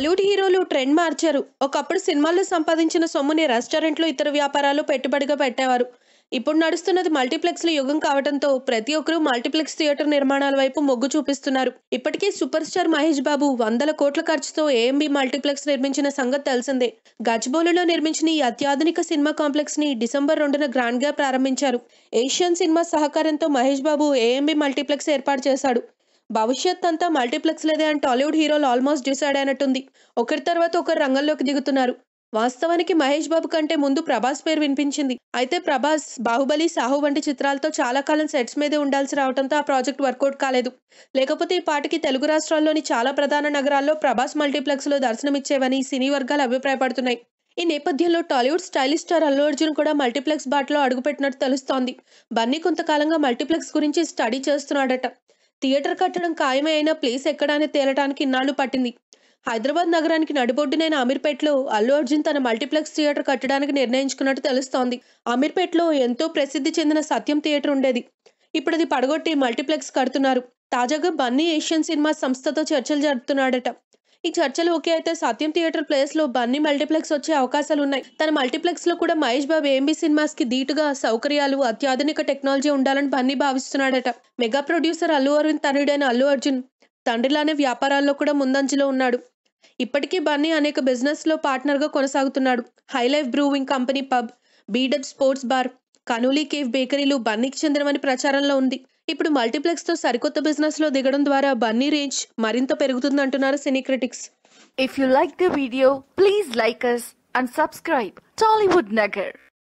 బాలీవుడ్ హీరోలు ట్రెండ్ మార్చారు. ఒకప్పుడు సినిమాల్లో సంపాదించిన సొమ్ముని రెస్టారెంట్లు ఇతర వ్యాపారాలు పెట్టుబడిగా పెట్టేవారు. ఇప్పుడు నడుస్తున్నది మల్టీప్లెక్స్ల యుగం కావడంతో ప్రతి ఒక్కరూ మల్టీప్లెక్స్ థియేటర్ నిర్మాణాల వైపు మొగ్గు చూపిస్తున్నారు. ఇప్పటికే సూపర్ స్టార్ మహేష్ బాబు వందల కోట్ల ఖర్చుతో ఏఎంబి మల్టీప్లెక్స్ నిర్మించిన సంగతి తెలిసిందే. గజ్బోలులో నిర్మించిన ఈ అత్యాధునిక సినిమా కాంప్లెక్స్ని డిసెంబర్ రెండున గ్రాండ్గా ప్రారంభించారు. ఏషియన్ సినిమా సహకారంతో మహేష్ బాబు ఏఎంబి మల్టీప్లెక్స్ ఏర్పాటు చేశాడు. భవిష్యత్ అంతా మల్టీప్లెక్స్ లేదే అని టాలీవుడ్ హీరోలు ఆల్మోస్ట్ డిసైడ్ అయినట్టుంది. ఒకరి తర్వాత ఒకరు రంగంలోకి దిగుతున్నారు. వాస్తవానికి మహేష్ బాబు కంటే ముందు ప్రభాస్ పేరు వినిపించింది. అయితే ప్రభాస్ బాహుబలి సాహు వంటి చిత్రాలతో చాలా కాలం సెట్స్ మీదే ఉండాల్సి రావడంతో ఆ ప్రాజెక్ట్ వర్కౌట్ కాలేదు. లేకపోతే ఈ పాటికి తెలుగు రాష్ట్రాల్లోని చాలా ప్రధాన నగరాల్లో ప్రభాస్ మల్టీప్లెక్స్లో దర్శనమిచ్చేవని సినీ వర్గాలు అభిప్రాయపడుతున్నాయి. ఈ నేపథ్యంలో టాలీవుడ్ స్టైలిష్ స్టార్ అల్లు అర్జున్ కూడా మల్టీప్లెక్స్ బాటలో అడుగుపెట్టినట్టు తెలుస్తోంది. బన్నీ కొంతకాలంగా మల్టీప్లెక్స్ గురించి స్టడీ చేస్తున్నాడట. థియేటర్ కట్టడం ఖాయమే అయిన ప్లేస్ ఎక్కడానే తేలటానికి ఇన్నాళ్ళు పట్టింది. హైదరాబాద్ నగరానికి నడిబొడ్డునైన అమీర్పేట్లో అల్లు అర్జున్ తన మల్టీప్లెక్స్ థియేటర్ కట్టడానికి నిర్ణయించుకున్నట్టు తెలుస్తోంది. అమీర్పేట్లో ఎంతో ప్రసిద్ధి చెందిన సత్యం థియేటర్ ఉండేది. ఇప్పుడు అది పడగొట్టి మల్టీప్లెక్స్ కడుతున్నారు. తాజాగా బన్నీ ఏషియన్ సినిమా సంస్థతో చర్చలు జరుపుతున్నాడట. ఈ చర్చలు ఓకే అయితే సత్యం థియేటర్ ప్లేస్లో బన్నీ మల్టీప్లెక్స్ వచ్చే అవకాశాలు ఉన్నాయి. తన మల్టీప్లెక్స్లో కూడా మహేష్ బాబు ఏంబీ సినిమాస్కి ధీటుగా సౌకర్యాలు అత్యాధునిక టెక్నాలజీ ఉండాలని బన్నీ భావిస్తున్నాడట. మెగా ప్రొడ్యూసర్ అల్లు అరవింద్ తనుడైన అల్లు అర్జున్ తండ్రిలానే వ్యాపారాల్లో కూడా ముందంజలో ఉన్నాడు. ఇప్పటికీ బన్నీ అనేక బిజినెస్లో పార్ట్నర్గా కొనసాగుతున్నాడు. High Life brewing company pub బీడబ్ sports bar కనూలీ కేవ్ బేకరీలు బన్నీకి చెందినవని ప్రచారంలో ఉంది. ఇప్పుడు మల్టీప్లెక్స్తో సరికొత్త బిజినెస్లో దిగడం ద్వారా బన్నీ రేంజ్ మరింత పెరుగుతుంది అంటున్నారు సినీ critics if you like the video please like and subscribe Tollywood Nagar